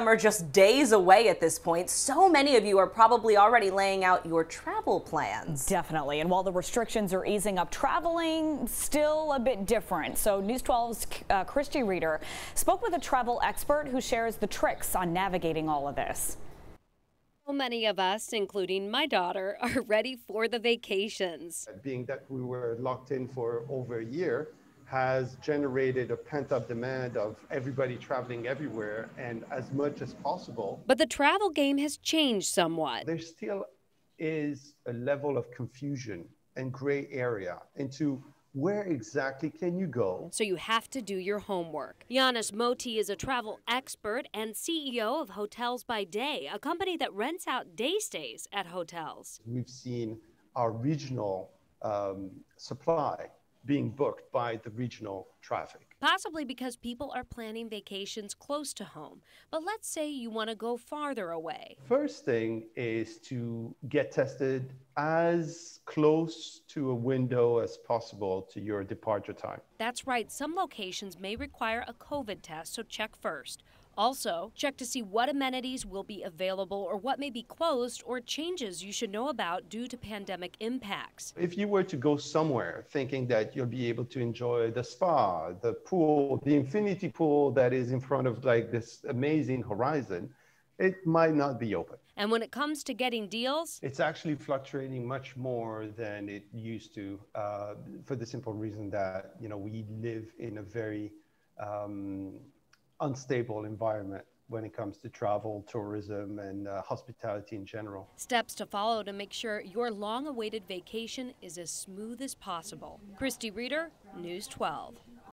Summer just days away at this point. So many of you are probably already laying out your travel plans. Definitely. And while the restrictions are easing up, traveling still a bit different. So News 12's uh, Kristie Reeter spoke with a travel expert who shares the tricks on navigating all of this. So many of us, including my daughter, are ready for the vacations. Being that we were locked in for over a year, has generated a pent up demand of everybody traveling everywhere and as much as possible. But the travel game has changed somewhat. There still is a level of confusion and gray area into where exactly can you go? So you have to do your homework. Yannis Moati is a travel expert and CEO of Hotels by Day, a company that rents out day stays at hotels. We've seen our regional um, supply being booked by the regional traffic. Possibly because people are planning vacations close to home. But let's say you want to go farther away. First thing is to get tested as close to a window as possible to your departure time. That's right. Some locations may require a COVID test, so check first. Also, check to see what amenities will be available or what may be closed or changes you should know about due to pandemic impacts. If you were to go somewhere thinking that you'll be able to enjoy the spa, the pool, the infinity pool that is in front of like this amazing horizon, it might not be open. And when it comes to getting deals, it's actually fluctuating much more than it used to, uh, for the simple reason that you know we live in a very um, unstable environment when it comes to travel, tourism, and uh, hospitality in general. Steps to follow to make sure your long awaited vacation is as smooth as possible. Kristie Reeter, News 12.